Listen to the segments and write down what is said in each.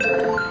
you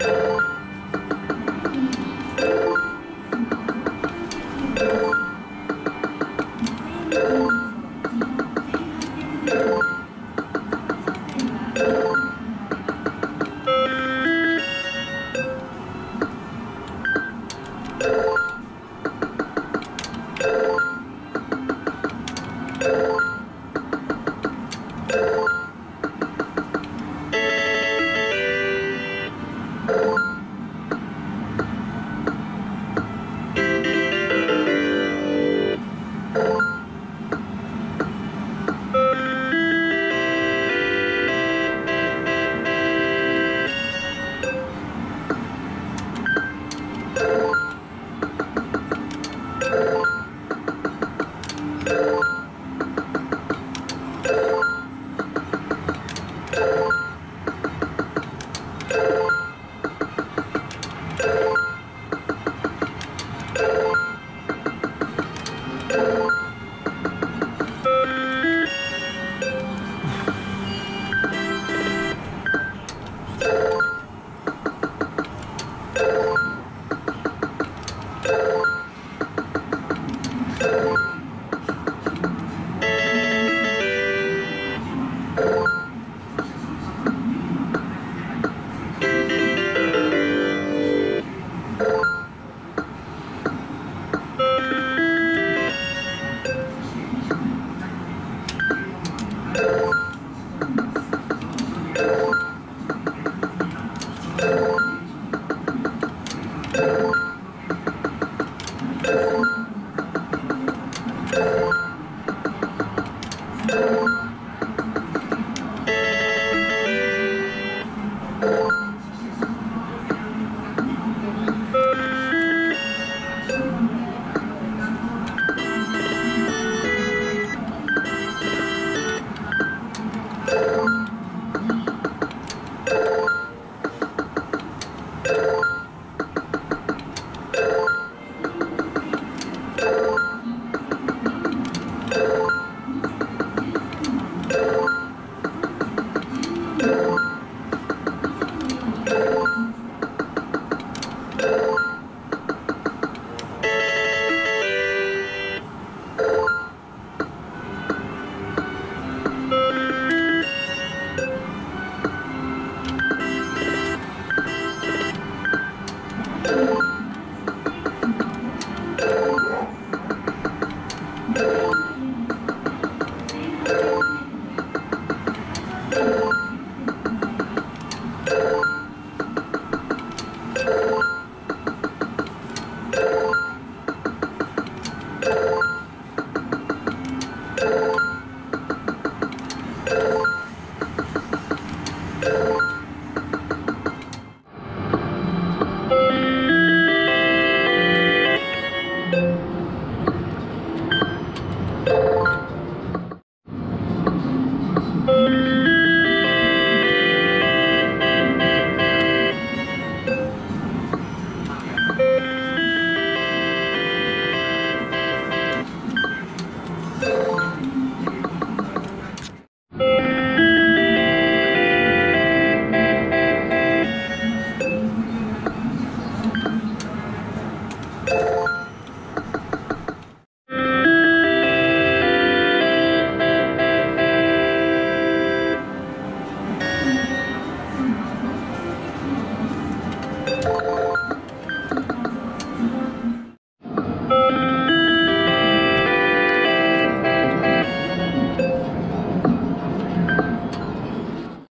you